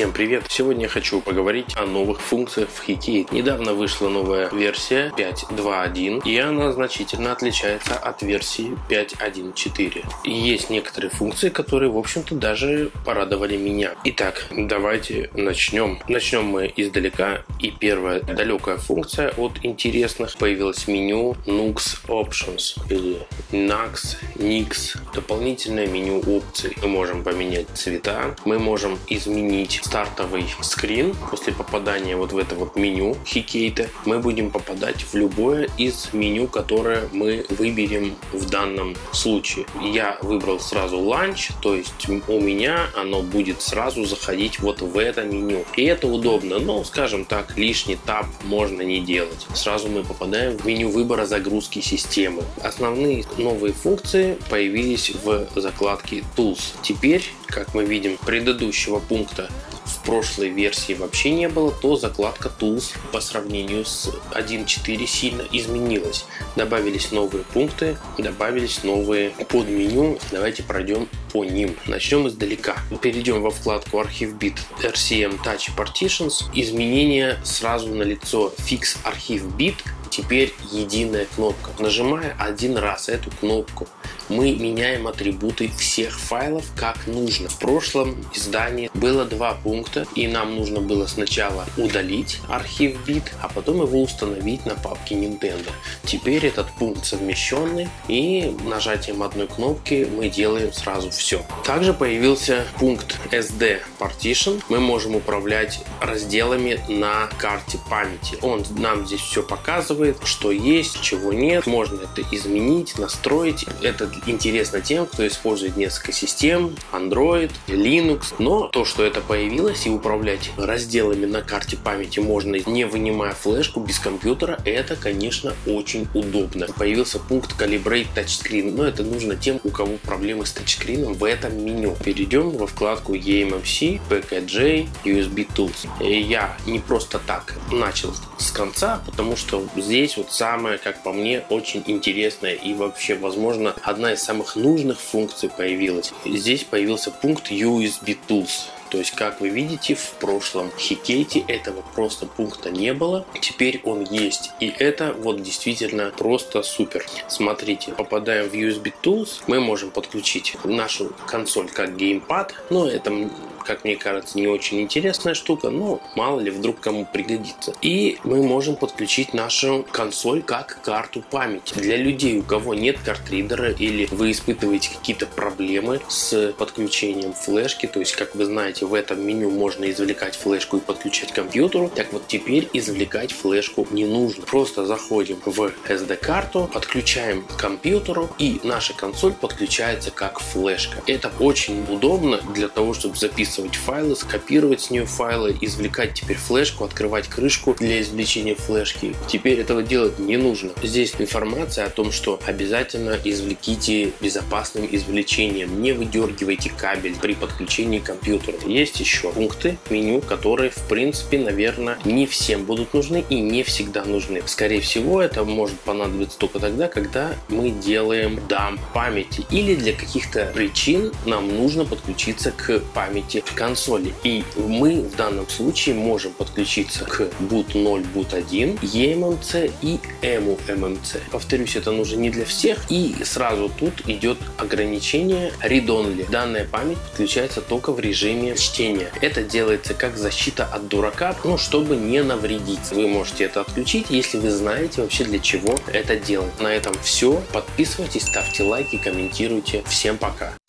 Всем привет! Сегодня я хочу поговорить о новых функциях в Hikit. Недавно вышла новая версия 5.2.1 и она значительно отличается от версии 5.1.4. И есть некоторые функции, которые, в общем-то, даже порадовали меня. Итак, давайте начнем. Начнем мы издалека. И первая далекая функция от интересных появилась в меню Nux Options или Nux, Nix. Дополнительное меню опций. Мы можем поменять цвета, мы можем изменить стартовый скрин после попадания вот в это вот меню Хикейта, мы будем попадать в любое из меню, которое мы выберем в данном случае. Я выбрал сразу Launch, то есть у меня оно будет сразу заходить вот в это меню. И это удобно, но, скажем так, лишний тап можно не делать. Сразу мы попадаем в меню выбора загрузки системы. Основные новые функции появились в закладке Tools. Теперь, как мы видим, предыдущего пункта в прошлой версии вообще не было, то закладка Tools по сравнению с 1.4 сильно изменилась. Добавились новые пункты, добавились новые подменю. Давайте пройдем по ним. Начнем издалека. Перейдем во вкладку архив бит RCM Touch Partitions. Изменения сразу на лицо. Fix архив бит теперь единая кнопка. Нажимая один раз эту кнопку, мы меняем атрибуты всех файлов как нужно. В прошлом издании было два пункта, и нам нужно было сначала удалить архив бит, а потом его установить на папке Nintendo. Теперь этот пункт совмещенный, и нажатием одной кнопки мы делаем сразу все. Также появился пункт SD Partition. Мы можем управлять разделами на карте памяти. Он нам здесь все показывает, что есть, чего нет. Можно это изменить, настроить. Это интересно тем, кто использует несколько систем, Android, Linux. Но то, что это появилось и управлять разделами на карте памяти можно не вынимая флешку без компьютера, это, конечно, очень удобно. Появился пункт Calibrate Touchscreen, но это нужно тем, у кого проблемы с тачскрином в этом меню. Перейдем во вкладку eMMC, PKJ, USB Tools. И я не просто так начал с конца, потому что здесь вот самое, как по мне, очень интересное и вообще, возможно, одна из самых нужных функций появилась. Здесь появился пункт USB Tools. То есть, как вы видите, в прошлом хикейте этого просто пункта не было. Теперь он есть. И это вот действительно просто супер. Смотрите, попадаем в USB Tools, мы можем подключить нашу консоль как геймпад. Но это как мне кажется, не очень интересная штука, но мало ли вдруг кому пригодится. И мы можем подключить нашу консоль как карту памяти. Для людей, у кого нет картридера или вы испытываете какие-то проблемы с подключением флешки, то есть, как вы знаете, в этом меню можно извлекать флешку и подключать к компьютеру, так вот теперь извлекать флешку не нужно. Просто заходим в SD-карту, подключаем к компьютеру и наша консоль подключается как флешка. Это очень удобно для того, чтобы записывать файлы, скопировать с нее файлы, извлекать теперь флешку, открывать крышку для извлечения флешки. Теперь этого делать не нужно. Здесь информация о том, что обязательно извлеките безопасным извлечением, не выдергивайте кабель при подключении к компьютеру. Есть еще пункты меню, которые в принципе, наверное, не всем будут нужны и не всегда нужны. Скорее всего, это может понадобиться только тогда, когда мы делаем дамп памяти или для каких-то причин нам нужно подключиться к памяти консоли. И мы в данном случае можем подключиться к boot 0, boot 1, eMMC и EMU MMC. Повторюсь, это нужно не для всех. И сразу тут идет ограничение read only. Данная память подключается только в режиме чтения. Это делается как защита от дурака, ну, чтобы не навредить. Вы можете это отключить, если вы знаете вообще для чего это делать. На этом все. Подписывайтесь, ставьте лайки, комментируйте. Всем пока!